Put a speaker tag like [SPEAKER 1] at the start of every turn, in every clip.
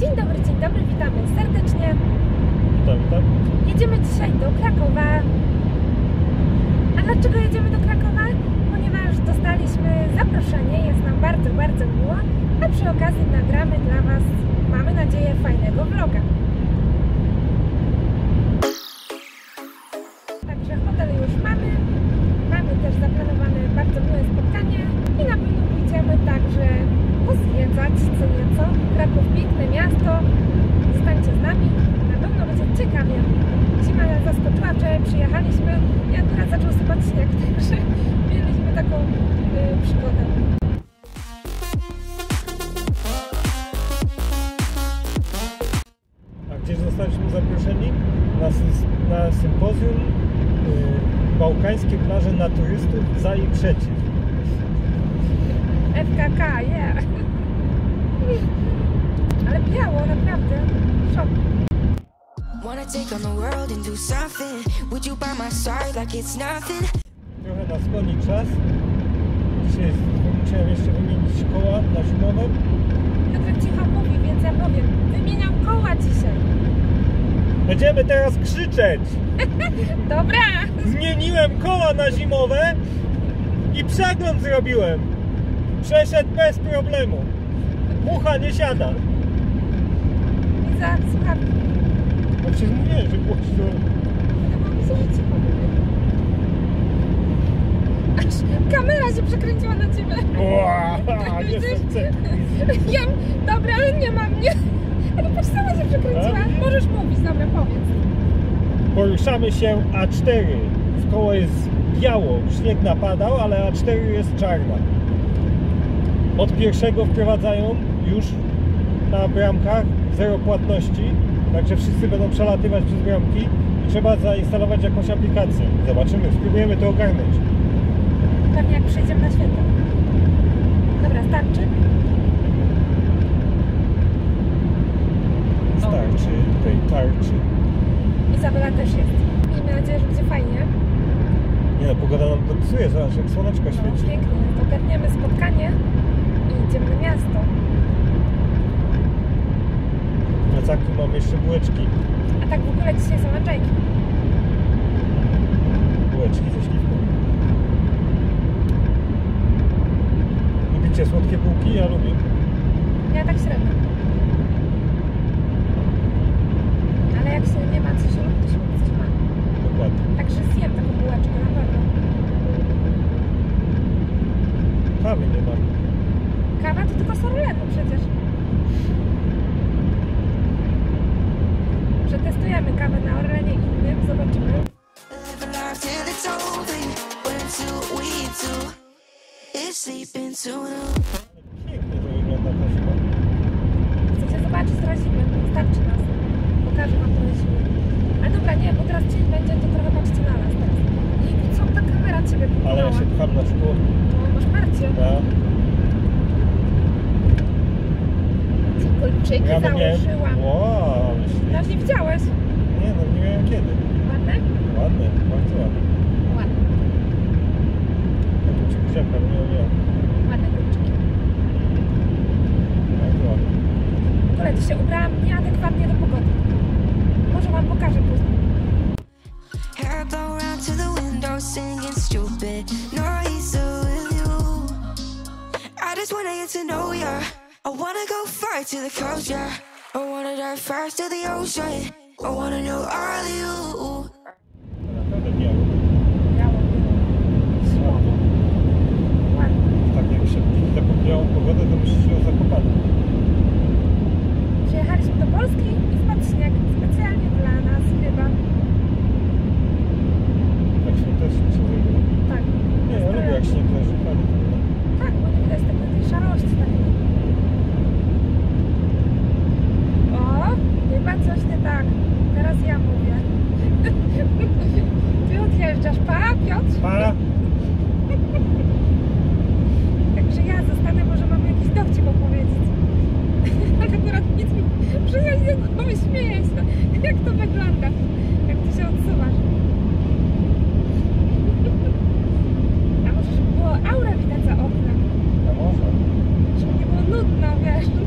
[SPEAKER 1] Dzień dobry, dzień dobry, witamy serdecznie.
[SPEAKER 2] Witam, witam.
[SPEAKER 1] Jedziemy dzisiaj do Krakowa. A dlaczego jedziemy do Krakowa? Ponieważ dostaliśmy zaproszenie, jest nam bardzo, bardzo miło, a przy okazji nagramy dla Was, mamy nadzieję, fajnego vloga. Ciekawie. Zima nas zaskoczyła, przyjechaliśmy i akurat zaczął sypać śnieg, także mieliśmy taką y, przygodę.
[SPEAKER 2] A gdzie zostaliśmy zaproszeni? Na, na sympozjum y, Bałkańskie plaże na turystów za i przeciw.
[SPEAKER 3] Do something? Would you by my side like it's nothing?
[SPEAKER 2] Trochę nas goni czas. Dzisiaj musiałem jeszcze wymienić koła na zimowe.
[SPEAKER 1] Piotrek cicho mówi, więc ja powiem. Wymieniam koła dzisiaj.
[SPEAKER 2] Będziemy teraz krzyczeć!
[SPEAKER 1] Dobra!
[SPEAKER 2] Zmieniłem koła na zimowe i przegląd zrobiłem. Przeszedł bez problemu. Mucha nie siada.
[SPEAKER 1] I za słuchawki.
[SPEAKER 2] No przecież mówiłem, że głośno.
[SPEAKER 1] Mam. Aż kamera się przekręciła na ciebie.
[SPEAKER 2] Ła.
[SPEAKER 1] Ja, dobra, ale nie ma mnie. Ale patrz, sama się przekręciła.
[SPEAKER 2] A?
[SPEAKER 1] Możesz mówić, dobra, powiedz.
[SPEAKER 2] Poruszamy się A4. W koło jest biało, śnieg napadał, ale A4 jest czarna. Od pierwszego wprowadzają już na bramkach zero płatności, także wszyscy będą przelatywać przez bramki i trzeba zainstalować jakąś aplikację. Zobaczymy, spróbujemy to ogarnąć.
[SPEAKER 1] Pewnie jak przyjdziemy na święta. Dobra, starczy?
[SPEAKER 2] Starczy tej tarczy.
[SPEAKER 1] Izabela też jest. Miejmy nadzieję, że będzie fajnie.
[SPEAKER 2] Nie no, pogoda nam dopisuje, zobacz jak słoneczko
[SPEAKER 1] No,
[SPEAKER 2] świeci.
[SPEAKER 1] pięknie. Ogarniemy spotkanie i idziemy na miasto.
[SPEAKER 2] W plecaku mam jeszcze bułeczki.
[SPEAKER 1] A tak w ogóle dzisiaj są Andrzejki.
[SPEAKER 2] Bułeczki ze śliwką. Lubicie słodkie bułki? Ja lubię.
[SPEAKER 1] Zimy? Starczy nas. Pokażę wam trochę zimy. Ale dobra, nie, bo teraz dzień będzie, to trochę patrzcie na nas teraz. Jejku, co ta kamera ciebie
[SPEAKER 2] Ale ja się pcham na szkło.
[SPEAKER 1] No, masz parcie.
[SPEAKER 2] Ja,
[SPEAKER 1] Kolczyki
[SPEAKER 2] ja bym
[SPEAKER 1] założyłam.
[SPEAKER 2] Wow, ślicznie.
[SPEAKER 1] No, nie widziałeś?
[SPEAKER 2] Nie no, nie miałem kiedy.
[SPEAKER 1] Ładne?
[SPEAKER 2] Ładne, bardzo ładne.
[SPEAKER 1] Ładne.
[SPEAKER 2] Taką ciepłą nie miałem.
[SPEAKER 1] Ładne kolczyki.
[SPEAKER 2] Bardzo ładne.
[SPEAKER 1] W ogóle dzisiaj ubrałam nieadekwatnie do pogody. Może wam pokażę później.
[SPEAKER 3] Hair blow round to the window, singing stupid noise with you. I just wanna get to know ya. I wanna go far to the coast, yeah. I wanna dive first to the ocean. I wanna know all you.
[SPEAKER 2] Naprawdę biało.
[SPEAKER 1] Biało, Słowo. Ładne.
[SPEAKER 2] Tak jak się w taką białą pogodę, to myślisz o Zakopane.
[SPEAKER 1] Przyjechaliśmy do Polski i wpadł śnieg. Specjalnie dla nas chyba.
[SPEAKER 2] Tak świątecznie się zrobiło.
[SPEAKER 1] Tak.
[SPEAKER 2] Nie, ja lubię jak śnieg leży. Fajnie to wygląda.
[SPEAKER 1] Tak, bo nie widać tego, tej szarości takiej. O, chyba coś nie tak. Teraz ja mówię. Ty odjeżdżasz, pa, Piotr?
[SPEAKER 2] Pa!
[SPEAKER 1] Także ja zostanę, może mam jakiś dowcip opowiedzieć. Ale akurat nic mi przychodzi do głowy, śmieję się. Jak to wygląda? Jak ty się odsuwasz? A może żeby było aurę widać za oknem?
[SPEAKER 2] A może?
[SPEAKER 1] Żeby nie było nudno, wiesz?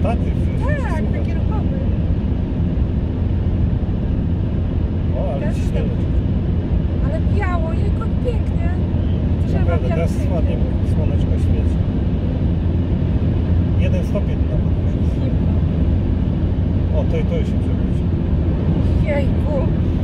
[SPEAKER 2] statyw.
[SPEAKER 1] Tak,
[SPEAKER 2] super.
[SPEAKER 1] taki ruchomy.
[SPEAKER 2] O, ale
[SPEAKER 1] Też
[SPEAKER 2] ci śmieje.
[SPEAKER 1] Ale biało, jejku, jak pięknie. Drzewa
[SPEAKER 2] Naprawdę,
[SPEAKER 1] białe
[SPEAKER 2] teraz
[SPEAKER 1] pięknie.
[SPEAKER 2] ładnie słoneczko świeci. Jeden stopień na podwórzu.
[SPEAKER 1] Zimno.
[SPEAKER 2] O, to i to się przewróci.
[SPEAKER 1] Jejku. A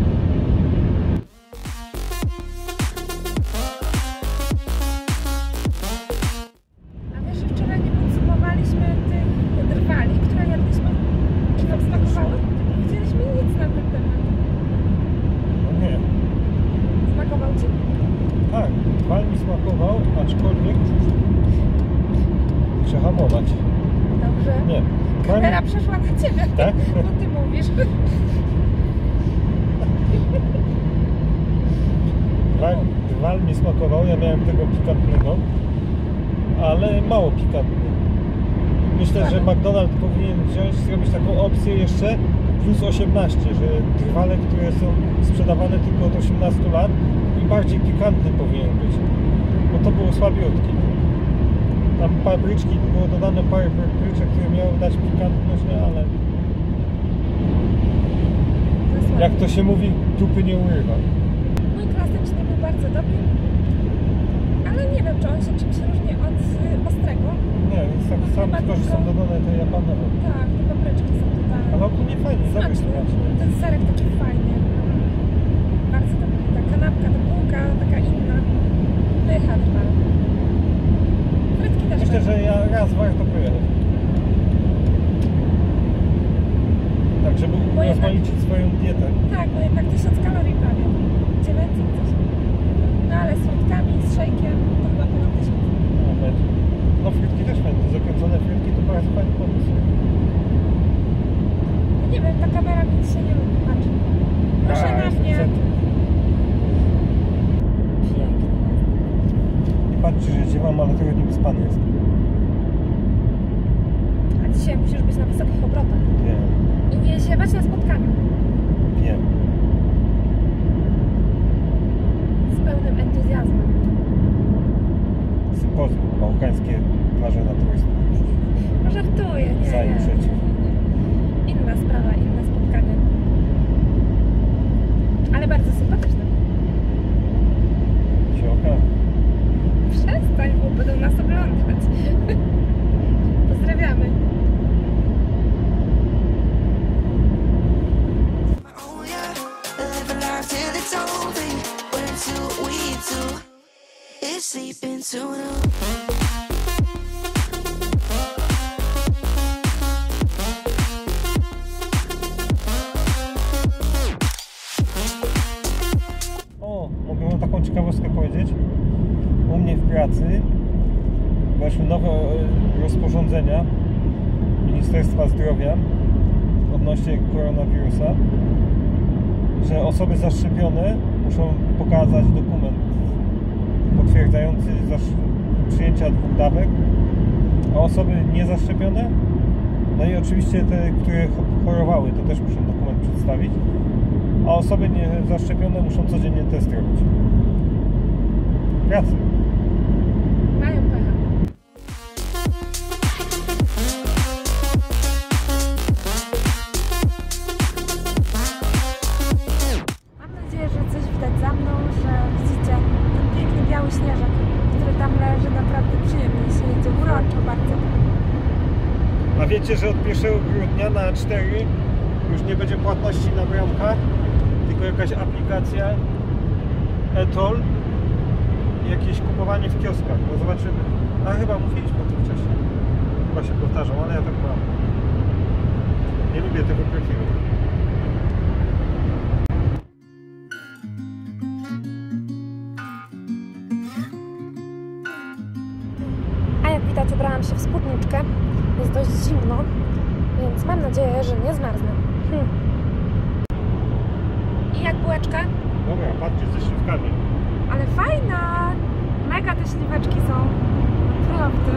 [SPEAKER 2] Wal, mi smakował, ja miałem tego pikantnego, ale mało pikantny. Myślę, że McDonald's powinien wziąć, zrobić taką opcję jeszcze plus 18, że drwale, które są sprzedawane tylko od 18 lat i bardziej pikantny powinien być, bo to było słabiutki. Tam papryczki, było dodane parę papryczek, które miały dać pikantność, nie? ale jak to się mówi, dupy nie urywa.
[SPEAKER 1] Bardzo dobry, ale nie wiem, czy on się czymś różni od y, ostrego.
[SPEAKER 2] Nie, jest tak sam,
[SPEAKER 1] Chyba
[SPEAKER 2] tylko że są
[SPEAKER 1] tylko-
[SPEAKER 2] dodane te japanowe.
[SPEAKER 1] Tak, te papryczki są tutaj.
[SPEAKER 2] Ale ogólnie fajnie,
[SPEAKER 1] Smaczny. Ten serek taki fajny. Bardzo dobry. Ta kanapka, ta bułka taka inna. Pycha trwa. Frytki też
[SPEAKER 2] Myślę, że ja raz warto pojechać. Tak, żeby
[SPEAKER 1] Bo
[SPEAKER 2] urozmaicić swoją dietę.
[SPEAKER 1] Tak, bo jednak 1000 kalorii prawie. 900 coś. No ale z frytkami, z szejkiem to chyba ponad 1000.
[SPEAKER 2] No, będzie. no frytki też fajne, te zakręcone frytki to bardzo fajny pomysł.
[SPEAKER 1] No nie wiem, ta kamera mi się nie lubi. Patrz. Proszę
[SPEAKER 2] A,
[SPEAKER 1] na mnie. Pięknie.
[SPEAKER 2] Nie patrzcie, że cię mam, ale trochę niewyspany jest.
[SPEAKER 1] A dzisiaj musisz być na wysokich obrotach.
[SPEAKER 2] Wiem,
[SPEAKER 1] I nie ziewać na spotkaniu.
[SPEAKER 2] wiem.
[SPEAKER 1] Z pełnym entuzjazmem.
[SPEAKER 2] Sympozjum, bałkańskie plaże na turystów.
[SPEAKER 1] No żartuję, nie.
[SPEAKER 2] Za i przeciw.
[SPEAKER 1] Inna sprawa, inne spotkanie. Ale bardzo sympatyczne.
[SPEAKER 2] Ciekawostkę powiedzieć. U mnie w pracy weszły nowe e, rozporządzenia Ministerstwa Zdrowia odnośnie koronawirusa, że osoby zaszczepione muszą pokazać dokument potwierdzający przyjęcia dwóch dawek, a osoby niezaszczepione, no i oczywiście te, które cho- chorowały, to też muszą dokument przedstawić, a osoby niezaszczepione muszą codziennie test robić. Pracy.
[SPEAKER 1] Mają pecha. Mam nadzieję, że coś widać za mną, że widzicie ten piękny biały śnieżek, który tam leży, naprawdę przyjemnie się jedzie, uroczo bardzo.
[SPEAKER 2] A wiecie, że od 1 grudnia na 4 już nie będzie płatności na bramkach, tylko jakaś aplikacja e-toll jakieś kupowanie w kioskach. No zobaczymy. A chyba mówiliśmy o tym wcześniej. Chyba się powtarzam, ale ja tak mam. Nie lubię tego profilu.
[SPEAKER 1] A jak widać, ubrałam się w spódniczkę. Jest dość zimno, więc mam nadzieję, że nie zmarznę. Hm. I jak bułeczka?
[SPEAKER 2] Dobra, patrzcie ze śliwkami.
[SPEAKER 1] Ale fajna! Mega te śliweczki są. Naprawdę.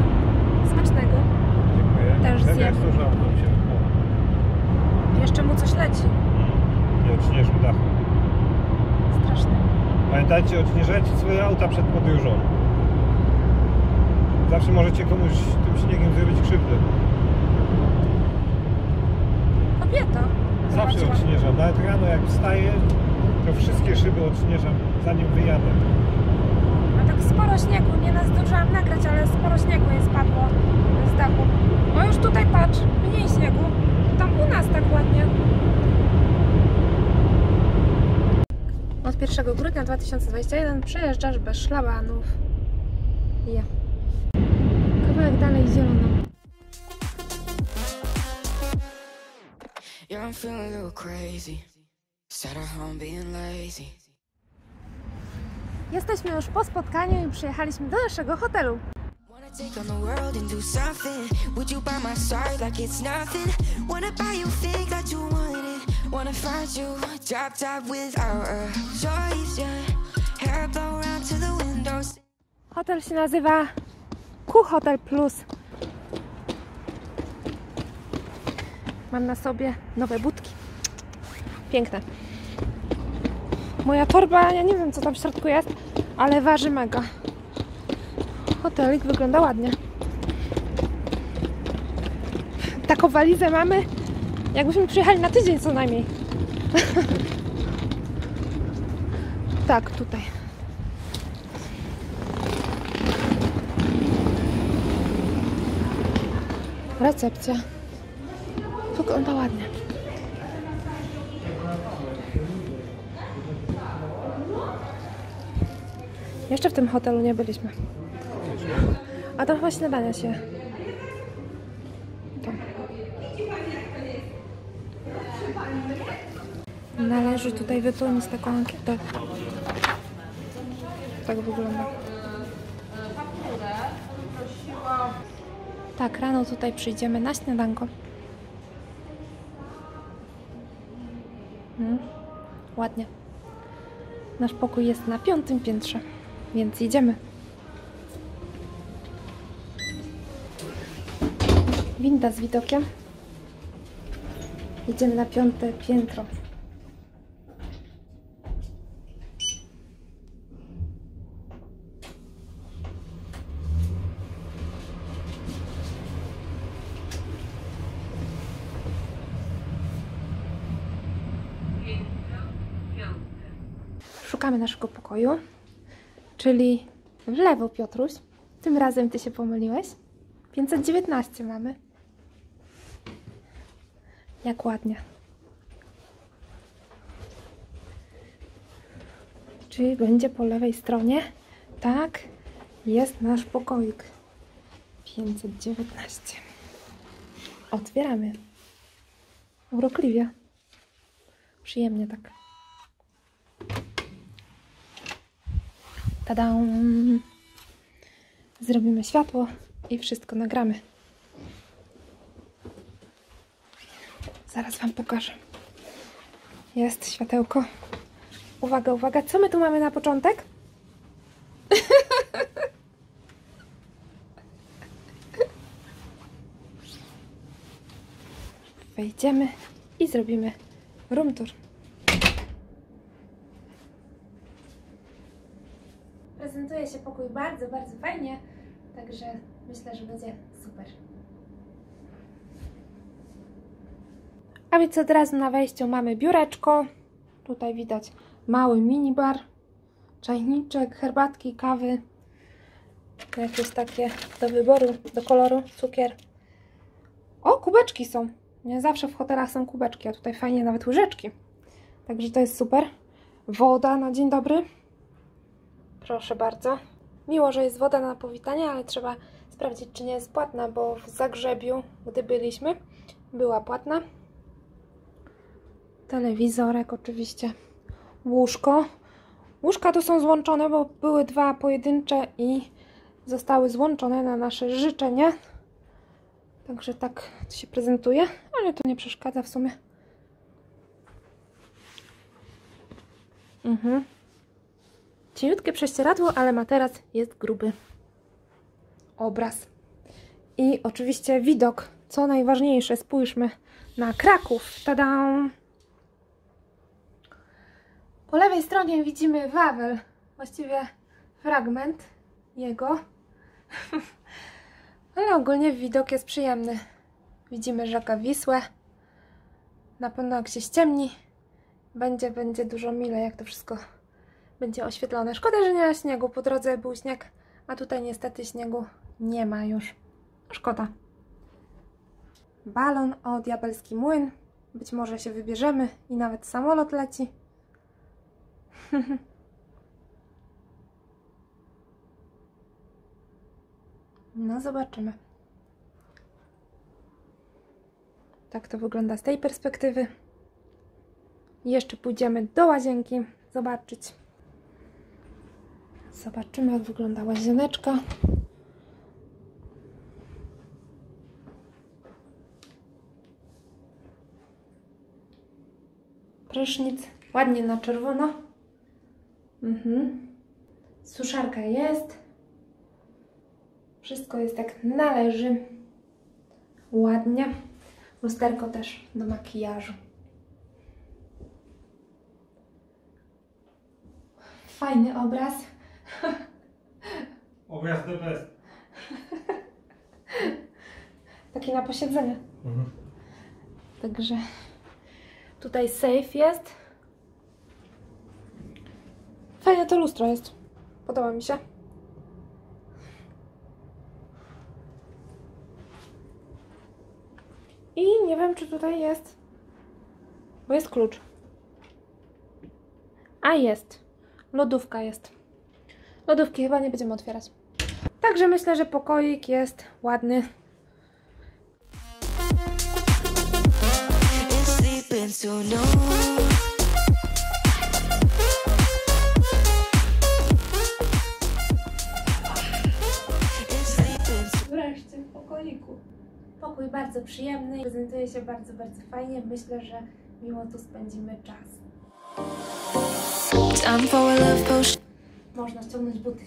[SPEAKER 1] Smacznego.
[SPEAKER 2] Dziękuję.
[SPEAKER 1] Też zjem.
[SPEAKER 2] jest auto mi się.
[SPEAKER 1] Jeszcze mu coś leci.
[SPEAKER 2] Nie odśnieżył dachu.
[SPEAKER 1] Straszne.
[SPEAKER 2] Pamiętajcie, odśnieżajcie swoje auta przed podróżą. Zawsze możecie komuś tym śniegiem zrobić krzywdę.
[SPEAKER 1] kobieto.
[SPEAKER 2] Zawsze odśnieżam. Nawet rano jak wstaję, to wszystkie szyby odśnieżam zanim wyjadę.
[SPEAKER 1] Sporo śniegu, nie nas zdążyłam nagrać, ale sporo śniegu jest padło z dachu. No już tutaj patrz, mniej śniegu. Tam u nas tak ładnie. Od 1 grudnia 2021 przejeżdżasz bez szlabanów. Ja. Kawałek dalej zielono.
[SPEAKER 3] Yeah, I'm feeling a little crazy. Home being lazy.
[SPEAKER 1] Jesteśmy już po spotkaniu i przyjechaliśmy do naszego hotelu.
[SPEAKER 3] Wanna take on the world and do something. Would you by my side like it's nothing? Wanna buy you think that you want it. Wanna find you drop top without a choice, yeah. Hair blow round to the windows.
[SPEAKER 1] Hotel się nazywa Q Hotel Plus. Mam na sobie nowe budki. Piękne. Moja torba, ja nie wiem co tam w środku jest, ale waży mega. Hotelik wygląda ładnie. Taką walizę mamy, jakbyśmy przyjechali na tydzień co najmniej. tak, tutaj. Recepcja. Wygląda ładnie. Jeszcze w tym hotelu nie byliśmy. A tam chyba śniadania się. To. Należy tutaj wypełnić taką ankietę. Tak wygląda. Tak, rano tutaj przyjdziemy na śniadanko. Mm, ładnie. Nasz pokój jest na piątym piętrze, więc idziemy. Winda z widokiem. Idziemy na piąte piętro. Szukamy naszego pokoju, czyli w lewo, Piotruś. Tym razem ty się pomyliłeś. 519 mamy. Jak ładnie. Czyli będzie po lewej stronie. Tak, jest nasz pokoik. 519. Otwieramy. Urokliwie. Przyjemnie tak. Zrobimy światło i wszystko nagramy. Zaraz Wam pokażę. Jest światełko. Uwaga, uwaga, co my tu mamy na początek? Wejdziemy i zrobimy room tour. Prezentuje się pokój bardzo, bardzo fajnie, także myślę, że będzie super. A więc od razu na wejściu mamy biureczko. Tutaj widać mały minibar, czajniczek, herbatki, kawy. Jakieś takie do wyboru, do koloru, cukier. O, kubeczki są. Nie zawsze w hotelach są kubeczki, a tutaj fajnie nawet łyżeczki. Także to jest super. Woda na dzień dobry. Proszę bardzo. Miło, że jest woda na powitanie, ale trzeba sprawdzić, czy nie jest płatna, bo w Zagrzebiu, gdy byliśmy, była płatna. Telewizorek oczywiście. Łóżko. Łóżka tu są złączone, bo były dwa pojedyncze i zostały złączone na nasze życzenie. Także tak się prezentuje, ale to nie przeszkadza w sumie. Mhm. Cieniutkie prześcieradło, ale materac jest gruby. Obraz. I oczywiście widok, co najważniejsze, spójrzmy na Kraków. Tada! Po lewej stronie widzimy Wawel, właściwie fragment jego. Ale ogólnie widok jest przyjemny. Widzimy rzekę Wisłę. Na pewno jak się ściemni, będzie, będzie dużo mile, jak to wszystko będzie oświetlone. Szkoda, że nie ma śniegu. Po drodze był śnieg, a tutaj niestety śniegu nie ma już. Szkoda. Balon o diabelski młyn. Być może się wybierzemy i nawet samolot leci. No, zobaczymy. Tak to wygląda z tej perspektywy. Jeszcze pójdziemy do łazienki zobaczyć. Zobaczymy, jak wygląda łazieneczka. Prysznic ładnie na czerwono. Mhm. Suszarka jest. Wszystko jest jak należy. Ładnie. Lusterko też do makijażu. Fajny obraz.
[SPEAKER 2] Obraz the best.
[SPEAKER 1] Taki na posiedzenie. Także tutaj safe jest. Fajne to lustro jest. Podoba mi się. I nie wiem, czy tutaj jest. Bo jest klucz. A jest. Lodówka jest. Lodówki chyba nie będziemy otwierać. Także myślę, że pokoik jest ładny. Wreszcie w pokoiku. Pokój bardzo przyjemny, prezentuje się bardzo, bardzo fajnie. Myślę, że miło tu spędzimy czas.
[SPEAKER 3] time for a love potion.
[SPEAKER 1] Można ściągnąć buty.